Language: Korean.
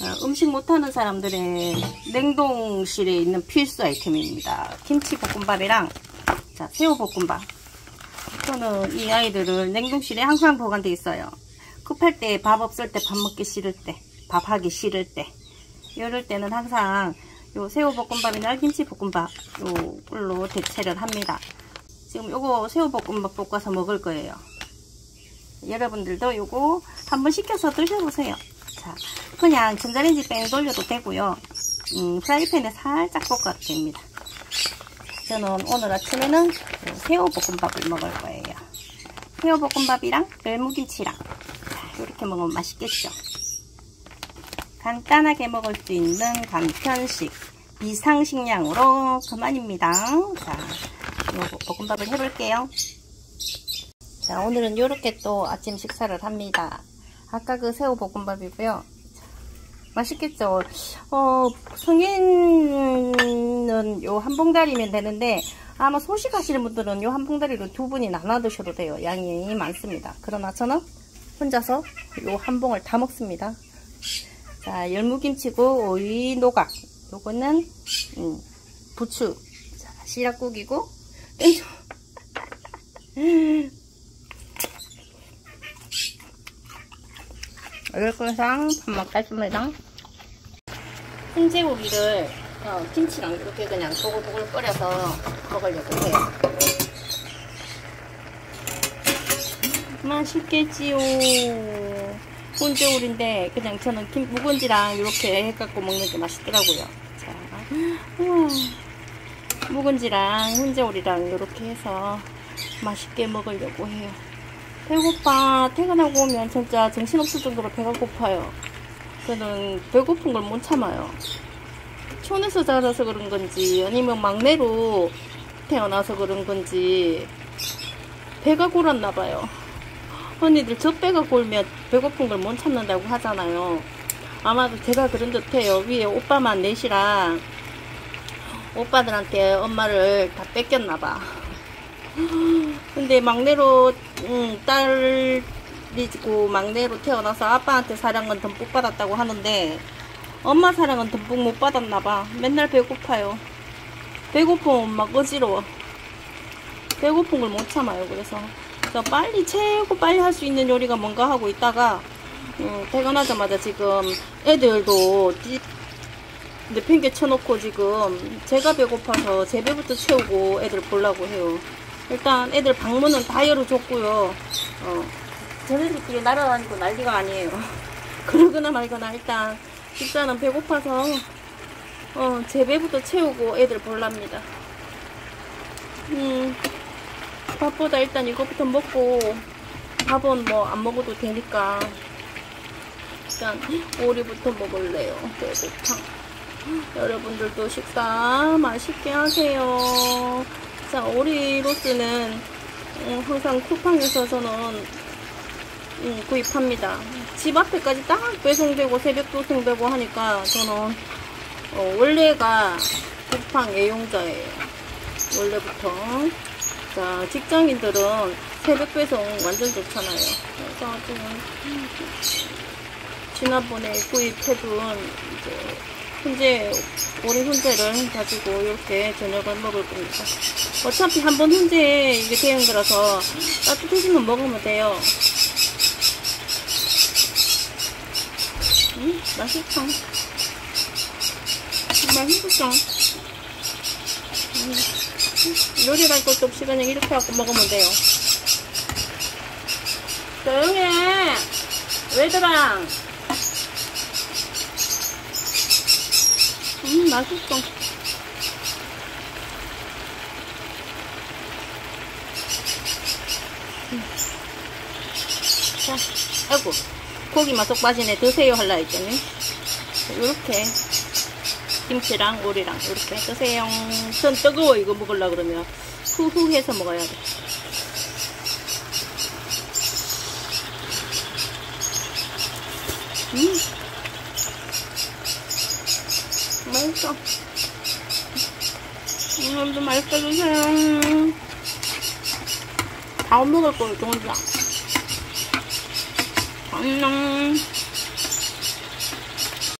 어, 음식 못하는 사람들의 냉동실에 있는 필수 아이템입니다. 김치 볶음밥이랑 자 새우 볶음밥. 저는 이 아이들을 냉동실에 항상 보관되어 있어요. 급할 때 밥 없을 때 밥 먹기 싫을 때 밥 하기 싫을 때 이럴 때는 항상 요 새우볶음밥이나 김치볶음밥 요걸로 대체를 합니다. 지금 요거 새우볶음밥 볶아서 먹을 거예요. 여러분들도 요거 한번 시켜서 드셔보세요. 자, 그냥 전자레인지 뺑 돌려도 되고요. 음, 프라이팬에 살짝 볶아도 됩니다. 저는 오늘 아침에는 새우볶음밥을 먹을 거예요. 새우볶음밥이랑 열무김치랑 이렇게 먹으면 맛있겠죠. 간단하게 먹을 수 있는 간편식 비상식량으로 그만입니다. 자, 요거 볶음밥을 해볼게요. 자, 오늘은 이렇게 또 아침 식사를 합니다. 아까 그 새우 볶음밥이고요. 맛있겠죠? 어, 성인은 요 한 봉다리면 되는데 아마 소식 하시는 분들은 요 한 봉다리로 두 분이 나눠 드셔도 돼요. 양이 많습니다. 그러나 저는 혼자서 요 한 봉을 다 먹습니다. 자, 열무김치고 오이 노각. 요거는 음, 부추. 자, 시락국이고. 얼굴상 밥 먹겠습니다. 훈제고기를 어, 김치랑 이렇게 그냥 보글보글 끓여서 먹으려고 해요. 맛있겠지요. 훈제오리인데 그냥 저는 김, 묵은지랑 이렇게 해갖고 먹는 게 맛있더라고요. 자. 묵은지랑 훈제오리랑 이렇게 해서 맛있게 먹으려고 해요. 배고파. 퇴근하고 오면 진짜 정신없을 정도로 배가 고파요. 저는 배고픈 걸 못 참아요. 촌에서 자라서 그런 건지 아니면 막내로 태어나서 그런 건지 배가 골았나 봐요. 언니들 저 배가 골면 배고픈 걸 못 참는다고 하잖아요. 아마도 제가 그런 듯해요. 위에 오빠만 넷이라 오빠들한테 엄마를 다 뺏겼나 봐. 근데 막내로 음, 딸이고 막내로 태어나서 아빠한테 사랑은 듬뿍 받았다고 하는데 엄마 사랑은 듬뿍 못 받았나봐. 맨날 배고파요. 배고프면 막 어지러워. 배고픈 걸 못 참아요. 그래서 그래서 빨리 최고 빨리 할 수 있는 요리가 뭔가 하고 있다가 음, 퇴근하자마자 지금 애들도 내팽개 쳐놓고 지금 제가 배고파서 제 배부터 채우고 애들 보려고 해요. 일단 애들 방문은 다 열어줬고요. 어, 쟤네들끼리 날아다니고 난리가 아니에요. 그러거나 말거나 일단 식사는 배고파서 어, 제 배부터 채우고 애들 볼랍니다. 음, 밥보다 일단 이거부터 먹고 밥은 뭐 안 먹어도 되니까 일단 오리부터 먹을래요. 배고파. 여러분들도 식사 맛있게 하세요. 자, 오리로스는 음, 항상 쿠팡에서 저는 음, 구입합니다. 집 앞에까지 딱 배송되고 새벽 배송되고 하니까 저는 어, 원래가 쿠팡 애용자예요. 원래부터. 자, 직장인들은 새벽 배송 완전 좋잖아요. 그래서 지금 지난번에 구입해둔 이제 훈제, 오리 훈제를 가지고 이렇게 저녁을 먹을 겁니다. 어차피 한 번 훈제 이게 되는 거라서 따뜻해지면 먹으면 돼요. 음, 맛있다. 맛있었어. 음, 요리할 것도 없이 그냥 이렇게 하고 먹으면 돼요. 조용해! 왜들아? 음, 맛있어. 음. 자, 아이고, 고기만 쏙 빠지네. 드세요 할라 했더니. 이렇게 김치랑 오리랑 이렇게 드세요. 전 뜨거워 이거 먹으려 그러면 후후 해서 먹어야 돼. 음. 맛있어. 오늘도 맛있게 드세요. 다음 먹을 거예요, 저 혼자. 안녕.